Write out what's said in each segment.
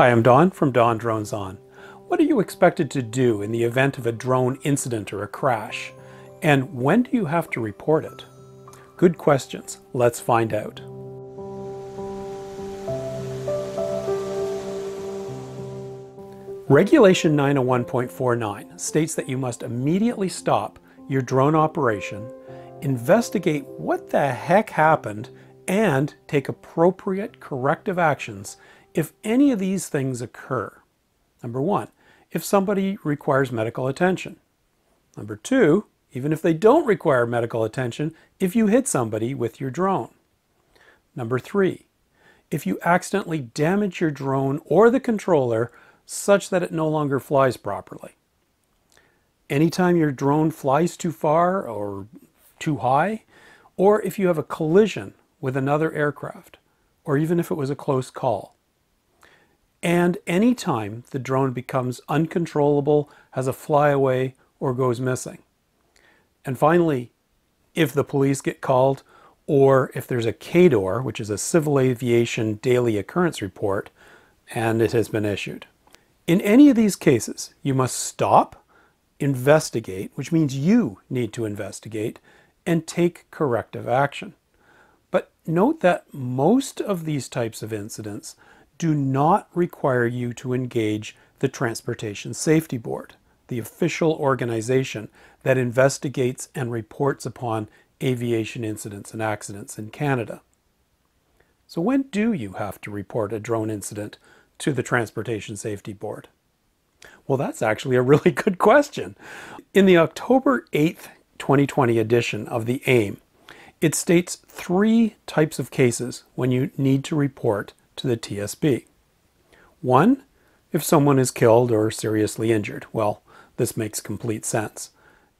Hi, I'm Don from Don Drones On. What are you expected to do in the event of a drone incident or a crash? And when do you have to report it? Good questions. Let's find out. Regulation 901.49 states that you must immediately stop your drone operation, investigate what the heck happened, and take appropriate corrective actions if any of these things occur. Number one, if somebody requires medical attention. Number two, even if they don't require medical attention, if you hit somebody with your drone. Number three, if you accidentally damage your drone or the controller such that it no longer flies properly. Anytime your drone flies too far or too high, or if you have a collision with another aircraft, or even if it was a close call. And anytime the drone becomes uncontrollable, has a flyaway, or goes missing. And finally, if the police get called, or if there's a CADOR, which is a Civil Aviation Daily Occurrence Report, and it has been issued. In any of these cases, you must stop, investigate, which means you need to investigate, and take corrective action. But note that most of these types of incidents do not require you to engage the Transportation Safety Board, the official organization that investigates and reports upon aviation incidents and accidents in Canada. So when do you have to report a drone incident to the Transportation Safety Board? Well, that's actually a really good question. In the October 8th, 2020 edition of the AIM, it states three types of cases when you need to report to the TSB. One, if someone is killed or seriously injured. Well, this makes complete sense.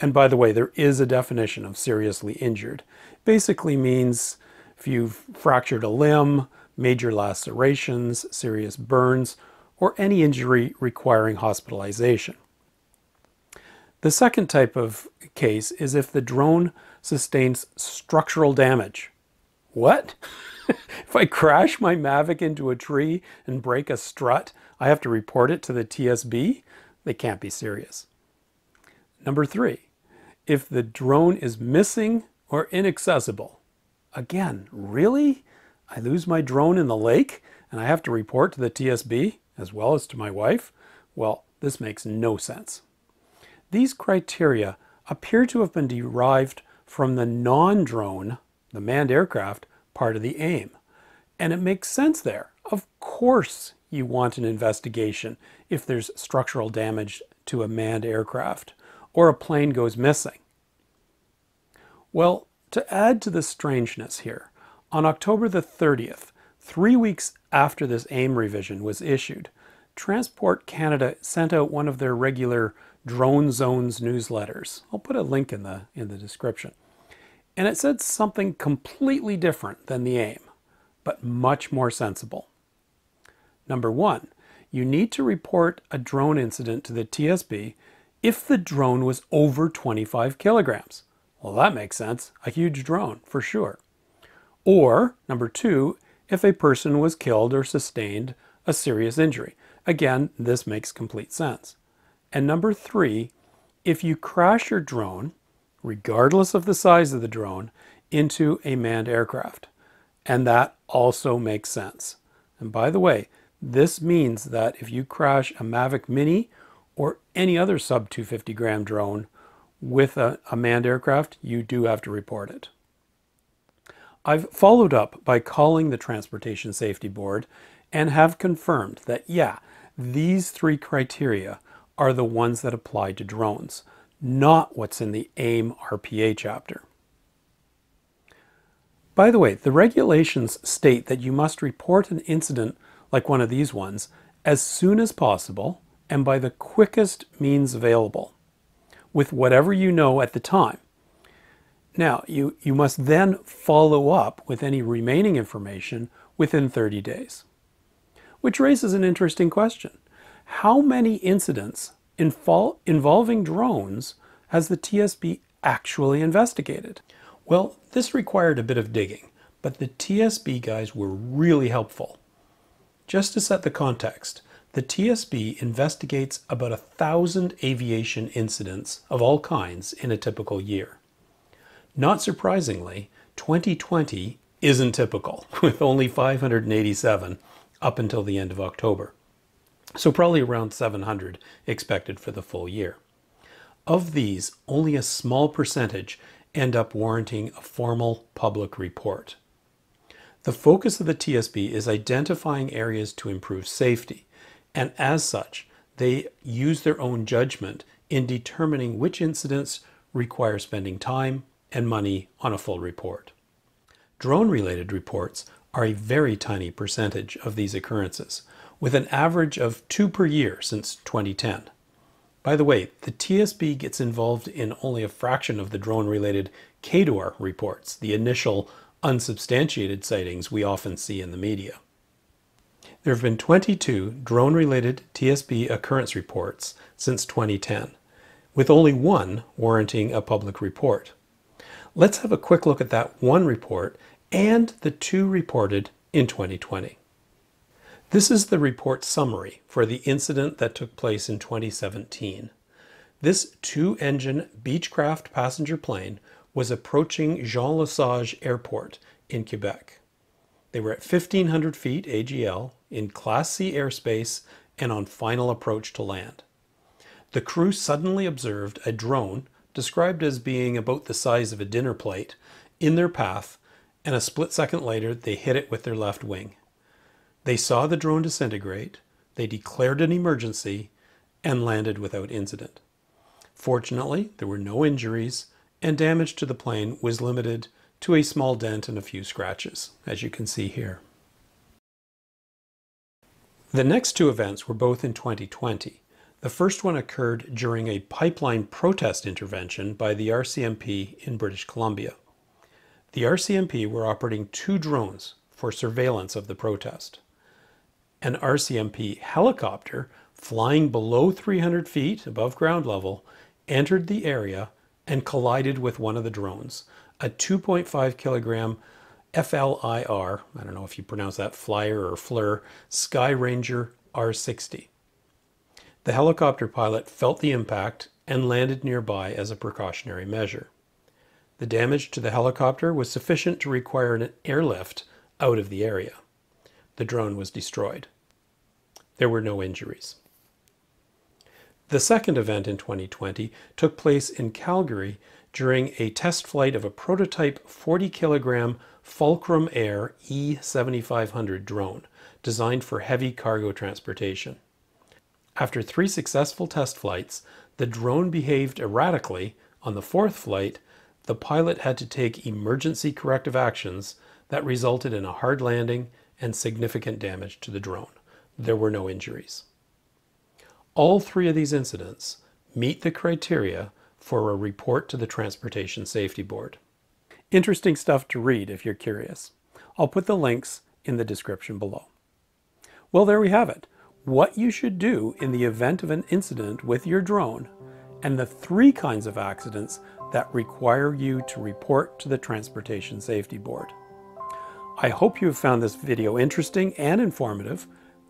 And by the way, there is a definition of seriously injured. Basically means if you've fractured a limb, major lacerations, serious burns, or any injury requiring hospitalization. The second type of case is if the drone sustains structural damage. What? if I crash my Mavic into a tree and break a strut, I have to report it to the TSB? They can't be serious. Number three, if the drone is missing or inaccessible. Again, really? I lose my drone in the lake and I have to report to the TSB as well as to my wife? Well, this makes no sense. These criteria appear to have been derived from the non-drone, the manned aircraft, part of the AIM. And it makes sense there. Of course you want an investigation if there's structural damage to a manned aircraft or a plane goes missing. Well, to add to the strangeness here, on October the 30th, three weeks after this AIM revision was issued, Transport Canada sent out one of their regular Drone Zones newsletters. I'll put a link in the, in the description. And it said something completely different than the AIM, but much more sensible. Number one, you need to report a drone incident to the TSB if the drone was over 25 kilograms. Well, that makes sense. A huge drone, for sure. Or, number two, if a person was killed or sustained a serious injury. Again, this makes complete sense. And number three, if you crash your drone, regardless of the size of the drone, into a manned aircraft. And that also makes sense. And by the way, this means that if you crash a Mavic Mini or any other sub 250 gram drone with a, a manned aircraft, you do have to report it. I've followed up by calling the Transportation Safety Board and have confirmed that, yeah, these three criteria are the ones that apply to drones, not what's in the AIM RPA chapter. By the way, the regulations state that you must report an incident like one of these ones as soon as possible and by the quickest means available, with whatever you know at the time. Now, you, you must then follow up with any remaining information within 30 days. Which raises an interesting question. How many incidents involving drones has the TSB actually investigated? Well, this required a bit of digging, but the TSB guys were really helpful. Just to set the context, The TSB investigates about a thousand aviation incidents of all kinds in a typical year. Not surprisingly, 2020 isn't typical, with only 587 up until the end of October. So, probably around 700 expected for the full year. Of these, only a small percentage end up warranting a formal public report. The focus of the TSB is identifying areas to improve safety, and as such, they use their own judgment in determining which incidents require spending time and money on a full report. Drone related reports are a very tiny percentage of these occurrences, with an average of two per year since 2010. By the way, the TSB gets involved in only a fraction of the drone related CADOR reports, the initial unsubstantiated sightings we often see in the media. There have been 22 drone related TSB occurrence reports since 2010, with only one warranting a public report. Let's have a quick look at that one report and the two reported in 2020. This is the report summary for the incident that took place in 2017. This two engine Beechcraft passenger plane was approaching Jean Lesage Airport in Quebec. They were at 1500 feet AGL in Class C airspace and on final approach to land. The crew suddenly observed a drone, described as being about the size of a dinner plate, in their path, and a split second later they hit it with their left wing. They saw the drone disintegrate, they declared an emergency, and landed without incident. Fortunately, there were no injuries, and damage to the plane was limited to a small dent and a few scratches, as you can see here. The next two events were both in 2020. The first one occurred during a pipeline protest intervention by the RCMP in British Columbia. The RCMP were operating two drones for surveillance of the protest. An RCMP helicopter flying below 300 feet above ground level entered the area and collided with one of the drones, a 2.5 kilogram FLIR, I don't know if you pronounce that flyer or FLIR, Sky Ranger R60. The helicopter pilot felt the impact and landed nearby as a precautionary measure. The damage to the helicopter was sufficient to require an airlift out of the area. The drone was destroyed. There were no injuries. The second event in 2020 took place in Calgary during a test flight of a prototype 40 kilogram Fulcrum Air E7500 drone designed for heavy cargo transportation. After three successful test flights, the drone behaved erratically. On the fourth flight, the pilot had to take emergency corrective actions that resulted in a hard landing and significant damage to the drone. There were no injuries. All three of these incidents meet the criteria for a report to the Transportation Safety Board. Interesting stuff to read if you're curious. I'll put the links in the description below. Well, there we have it. What you should do in the event of an incident with your drone and the three kinds of accidents that require you to report to the Transportation Safety Board. I hope you have found this video interesting and informative.